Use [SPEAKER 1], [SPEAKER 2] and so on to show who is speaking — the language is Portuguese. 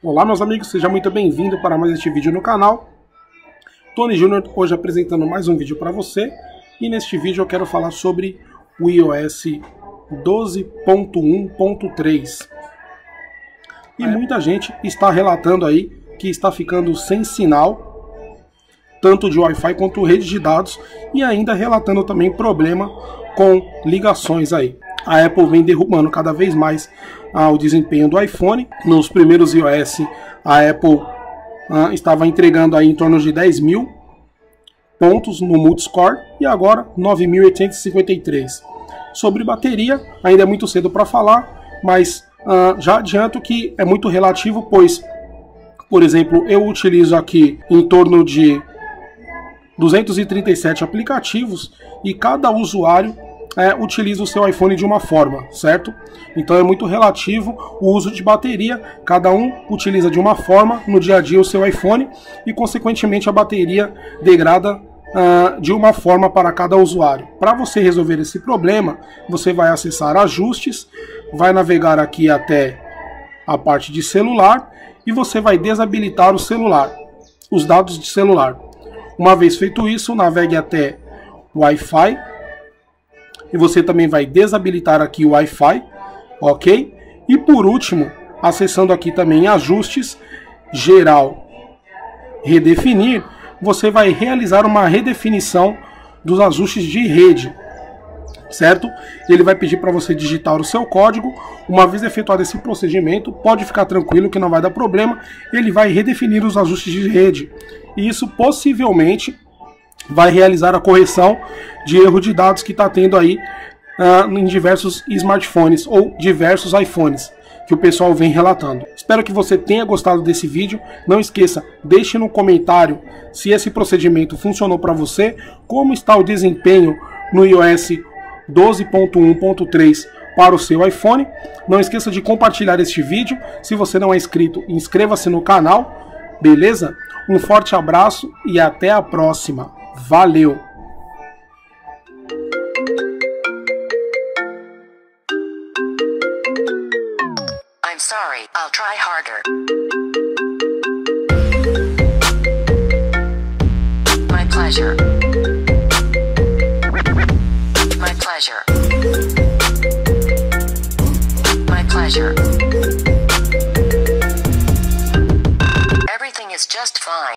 [SPEAKER 1] Olá meus amigos, seja muito bem-vindo para mais este vídeo no canal. Tony Júnior hoje apresentando mais um vídeo para você e neste vídeo eu quero falar sobre o iOS 12.1.3. E muita gente está relatando aí que está ficando sem sinal, tanto de Wi-Fi quanto rede de dados, e ainda relatando também problema com ligações aí a Apple vem derrubando cada vez mais ah, o desempenho do iPhone. Nos primeiros iOS, a Apple ah, estava entregando aí em torno de 10 mil pontos no Multiscore e agora 9.853. Sobre bateria, ainda é muito cedo para falar, mas ah, já adianto que é muito relativo, pois, por exemplo, eu utilizo aqui em torno de 237 aplicativos e cada usuário é, utiliza o seu iPhone de uma forma, certo? Então é muito relativo o uso de bateria, cada um utiliza de uma forma no dia a dia o seu iPhone e, consequentemente, a bateria degrada uh, de uma forma para cada usuário. Para você resolver esse problema, você vai acessar Ajustes, vai navegar aqui até a parte de celular e você vai desabilitar o celular, os dados de celular. Uma vez feito isso, navegue até Wi-Fi e você também vai desabilitar aqui o Wi-Fi, ok? E por último, acessando aqui também ajustes, geral, redefinir, você vai realizar uma redefinição dos ajustes de rede, certo? Ele vai pedir para você digitar o seu código. Uma vez efetuado esse procedimento, pode ficar tranquilo que não vai dar problema. Ele vai redefinir os ajustes de rede. E isso possivelmente vai realizar a correção de erro de dados que está tendo aí uh, em diversos smartphones ou diversos iPhones que o pessoal vem relatando. Espero que você tenha gostado desse vídeo. Não esqueça, deixe no comentário se esse procedimento funcionou para você, como está o desempenho no iOS 12.1.3 para o seu iPhone. Não esqueça de compartilhar este vídeo. Se você não é inscrito, inscreva-se no canal. Beleza? Um forte abraço e até a próxima. Valeu! I'm sorry, I'll try harder. My pleasure. My pleasure.